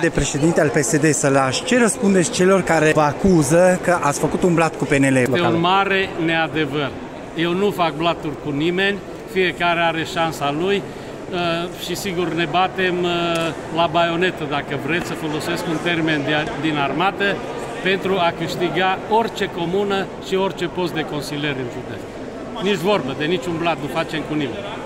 de președinte al PSD Sălaș, ce răspundeți celor care vă acuză că ați făcut un blat cu PNL? Este un mare neadevăr. Eu nu fac blaturi cu nimeni, fiecare are șansa lui uh, și sigur ne batem uh, la baionetă, dacă vreți să folosesc un termen din armată, pentru a câștiga orice comună și orice post de consilier în județ. Nici vorbă, de niciun blat nu facem cu nimeni.